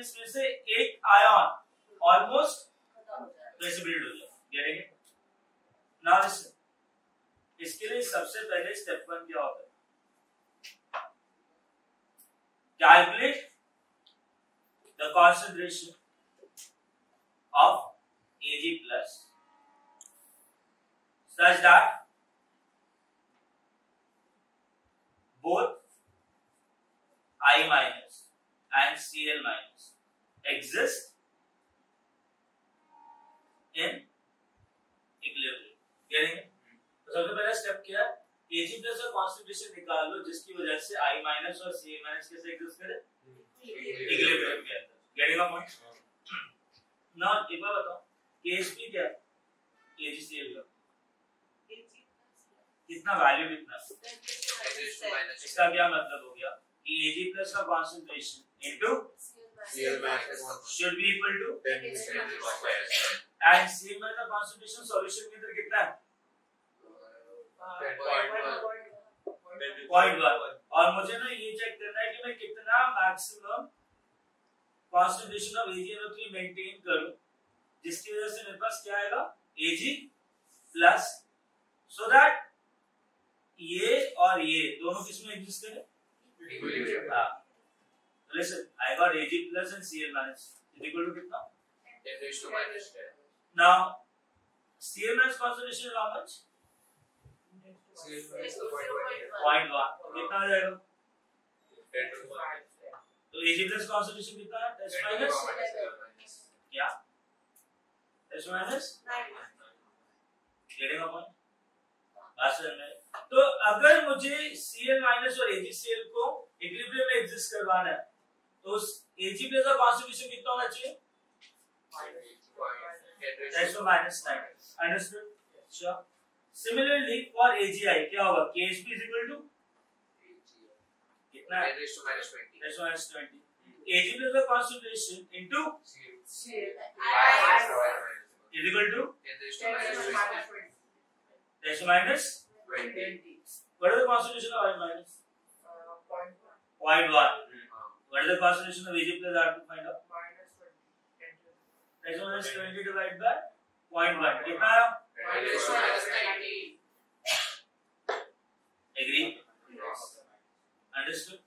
और Cl में से एक आयन ऑलमोस्ट प्रेसिपिटेट हो जाए लिसन इसके लिए सबसे पहले स्टेप वन क्या होता है? Calculate the concentration of Ag plus such that both I minus and Cl minus exist in equilibrium. Getting it? तो सबसे पहला स्टेप क्या है? Ag plus का कॉन्सेंट्रेशन निकाल लो जिसकी वजह से I minus और Cl minus कैसे एग्जिस्ट करे? इक्विलिब्रियम के अंदर। गेटिंग अ पॉइंट ना एक बार बताओ KSP क्या है? AgCl का कितना वैल्यू कितना? इसका क्या मतलब हो गया? कि Ag plus का concentration into should be equal to? And Cl minus का concentration solution के अंदर कितना है? पॉइंट वन और मुझे ना ये चेक करना है कि मैं कितना maximum concentration of AgNO3 maintain करूँ? जिसकी वजह से मेरे पास क्या आएगा? Ag प्लस सो दैट ये और ये दोनों किसमें एग्जिस्ट करें? हाँ। Listen I got Ag plus and Cl minus is equal to कितना? Now Cl minus concentration is how much? Point one कितना आ जाएगा? तो Ag प्लस कॉन्सेंट्रेशन कितना है? टेस्ट माइनस क्या test minus getting a point बात समझ में आई? तो अगर मुझे Cl माइनस और AgCl को इक्विलिब्रियम में एग्जिस्ट करवाना है तो उस Ag प्लस का कॉन्सेंट्रेशन कितना होना चाहिए? Test minus 9 understood sure similarly for AgI क्या होगा? KSP is equal to? कितना? है टेस्ट माइनस 20 Ag प्लस का concentration into is equal to? Test minus what is the concentration of I minus? 0.1 what is the concentration of Ag plus R to find out test minus 20 divided by 0.1 कितना आया agree Yes. understood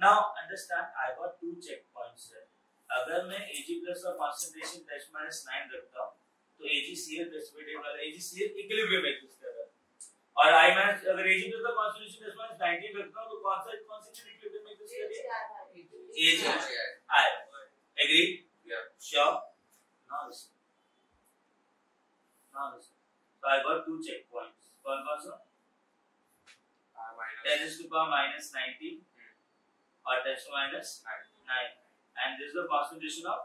now understand I got two checkpoints here अगर मैं Ag plus का concentration टेस्ट minus 9 रखता हूँ तो AgCl precipitate वाला AgCl इक्विलिब्रियम एग्जिस्ट कर रहा है और I माइनस अगर Ag plus का concentration टेस्ट माइनस 19 रखता हूँ तो कौन सा कौन सा रही है AgI agree sure now listen now listen so I got two checkpoints कौन कौन सा 10 is to power minus 19 or 10 to minus 9 and this is the concentration of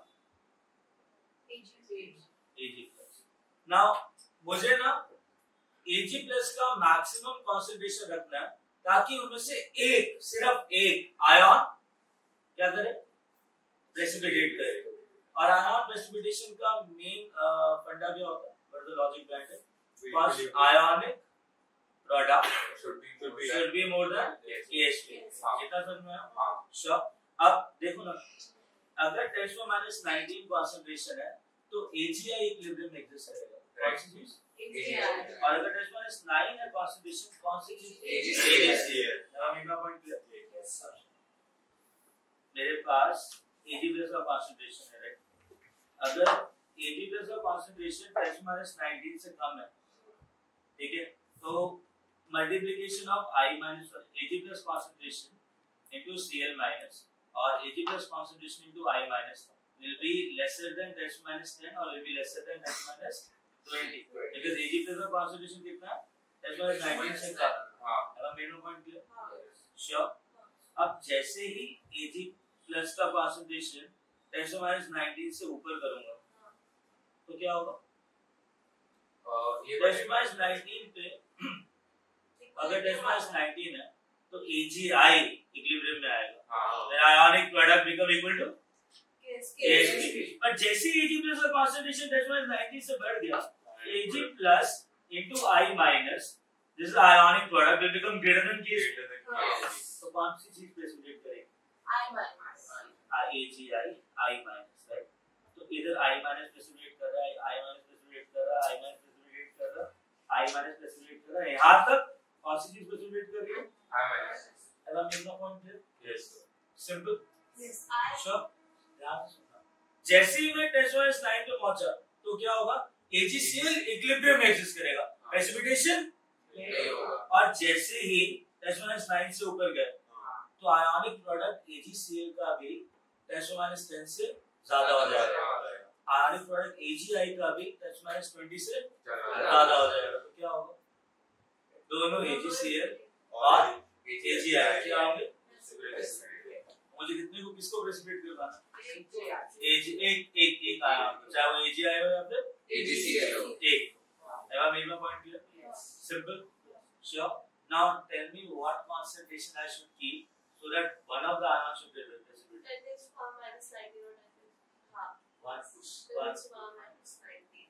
Ag plus now मुझे ना Ag plus का मैक्सिमम कंसंट्रेशन रखना है ताकि उनमें से एक सिर्फ़ एक आयन क्या करे? प्रेसिपिटेट करे। और आयन प्रेसिपिटेशन का मेन फंडा क्या होता है? What the logic behind it first ionic product should be more than KSP कितना समझ में आया? श्योर अब देखो ना अगर टेस्ट में माइनस 19 कंसंट्रेशन है तो AGI इक्विलिब्रियम एग्जिस्ट करेगा कौन सी चीज़ और अगर टेस्ट माइनस 9 है कंसंट्रेशन कौन सी चीज़ AgCl अब मेरा पॉइंट क्लियर मेरे पास Ag प्लस का कंसंट्रेशन है राइट अगर Ag प्लस का कंसंट्रेशन टेस्ट माइनस 19 से कम है ठीक है तो multiplication of I or Ag plus concentration into Cl minus or Ag plus concentration into I minus will be lesser than test minus 10 or will be lesser than test minus 20 because Ag plus का concentration कितना? है test minus 19 से कम अब मेरा point clear sure अब जैसे ही Ag plus का concentration ten to minus nineteen से ऊपर करूँगा। तो क्या होगा? टेन टू माइनस नाइनटीन पे। अगर टेन टू माइनस नाइनटीन है तो AgI इक्विलिब्रियम में आएगा। हाँ। Then ionic product become equal to KSP. पर जैसे ही Ag plus का concentration ten to minus nineteen से बढ़ गया। Ag plus into I minus this is ionic product will become greater than KSP तो कौन सी चीज़ प्रेसिपिटेट करेगी I minus. AgI I minus right? तो इधर I minus प्रेसिपिटेट कर रहा है I minus प्रेसिपिटेट कर रहा है I minus प्रेसिपिटेट कर रहा है I minus प्रेसिपिटेट कर रहा है यहाँ तक कौन सी चीज़ प्रेसिपिटेट कर रही है अब हम कितना पॉइंट है सिंपल Yes. I. श्योर ध्यान से सुनना। जैसे ही मैं टेस्ट वाइज लाइन पे पहुँचा तो क्या होगा? AgCl इक्विलिब्रियम में एग्जिस्ट करेगा। प्रेसिपिटेशन और जैसे ही टेस्ट वाइज लाइन से ऊपर गए तो आयोनिक प्रोडक्ट AgCl का भी टेस्ट माइनस 10 से ज़्यादा हो जाएगा। आयोनिक प्रोडक्ट AgI का भी टेस्ट माइनस 20 से ज़्यादा हो जाएगा। तो क्या होगा? दोनों AgCl और AgI क्या होंगे? मुझे कितने को किसको प्रेसिपिटेट करवाना एज एक एक एक आया। चाहे वो एजी आया हो या फिर एक एवा मेरा point clear simple sure now tell me what concentration i should keep so that one of the ions should get precipitated Ten is power minus ninety or ten is half. one one power minus ninety.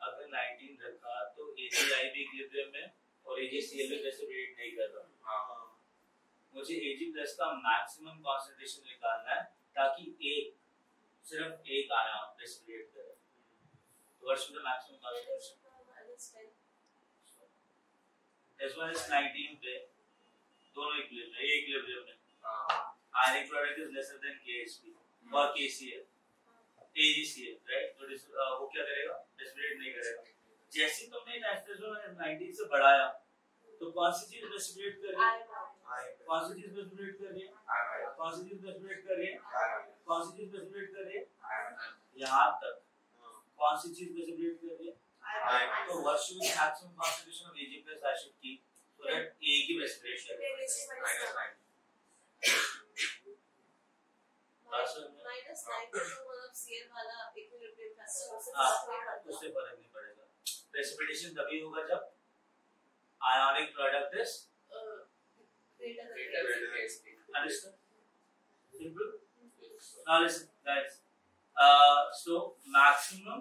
अगर 19 रखा तो AgI भी equilibrium में और AgCl भी precipitate नहीं कर रहा मुझे Ag प्लस का मैक्सिमम कंसंट्रेशन निकालना है ताकि एक सिर्फ़ एक आयन प्रेसिपिटेट करे concentration power minus ten. as well as 19 पे दोनों इक्विलिब्रियम एक इक्विलिब्रियम में ionic product is lesser than KSP or KCl AgCl right? तो uh, वो क्या करेगा? प्रेसिपिटेट नहीं करेगा। जैसे ही तुमने नाइट्रोजन 19 से बढ़ाया तो कौन सी चीज़ प्रेसिपिटेट कर रही है? कौन सी चीज़ प्रेसिपिटेट कर रही है? कौन सी चीज़ प्रेसिपिटेट कर रही है? कौन सी चीज़ प्रेसिपिटेट कर रही है? यहाँ तक। कौन सी चीज़ प्रेसिपिटेट कर रही है. तो of Ag plus I should keep so that A की precipitate करे Ten is minus nine. बात समझ में? Minus ninety तो मतलब CL वाला था, तो उससे हाँ, फ़र्क नहीं पड़ेगा प्रेसिपिटेशन तभी होगा जब product is Uh, greater than understood simple now listen guys uh, so maximum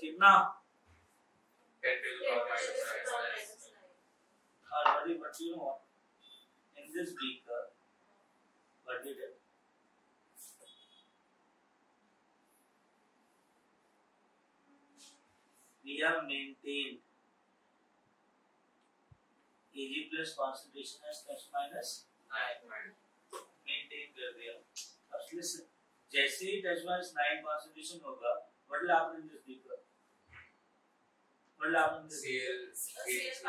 कितना is power minus nine. already but you know what in this beaker what we did we have maintained Ag plus concentration as plus minus maintain कर दिया अब listen जैसे ही touch वाइज nine concentration होगा बड़े लाभ में जो दिख रहा बड़े लाभ में सेल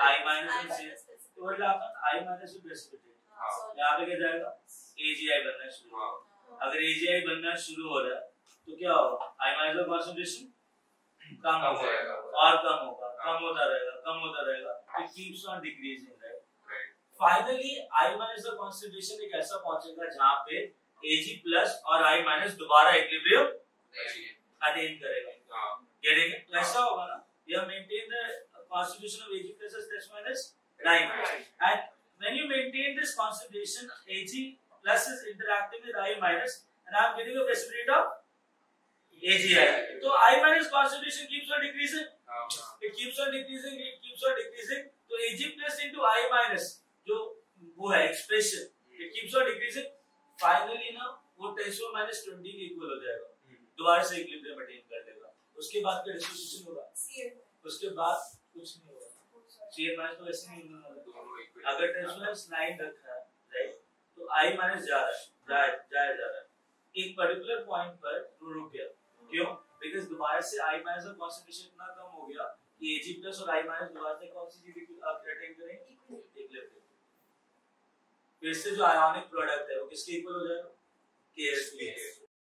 आई माइनस में सेल तो बड़े लाभ में आई माइनस में प्रेसिपिटेट यहाँ पे क्या जाएगा एजीआई बनना शुरू। अगर एजीआई बनना शुरू हो रहा तो क्या होगा? आई माइनस में कॉन्सेंट्रेशन कम होगा। और कम होगा। कम होता रहेगा कम होता रहेगा। It keeps on decreasing right finally I minus का कॉन्सेंट्रेशन एक ऐसा पहुंचेगा जहाँ पे Ag plus और I minus दोबारा इक्विलिब्रियम अटेन करेगा getting तो ऐसा होगा ना maintained the concentration of Ag plus as plus minus 9 and when you maintain this concentration Ag plus is interacting with I minus and I am getting a precipitate of AgI so I minus concentration keeps on decreasing it keeps on decreasing it keeps on decreasing तो Ag plus into I minus जो वो है expression it keeps on decreasing finally ना वो 10 to minus 20 के equal हो जाएगा। दोबारा से इक्विलिब्रियम अटेन कर लेगा। उसके बाद क्या डिस्ट्रीब्यूशन होगा। उसके बाद कुछ नहीं होगा. शेयर माइनस तो वैसे नहीं होगा अगर माइनस 9 रखा है राइट तो i माइनस जा रहा है जाए जाए जा रहा है। एक पर्टिकुलर पॉइंट पर रुक गया। क्यों? बिकॉज़ दोबारा से i माइनस का कंसंट्रेशन इतना कम हो गया कि Ag प्लस और i माइनस दोबारा से कौन सी चीज़ अटेन करेंगे? इक्विलिब्रियम फिर से जो आयोनिक प्रोडक्ट है वो किसके इक्वल हो जाएगा? carefully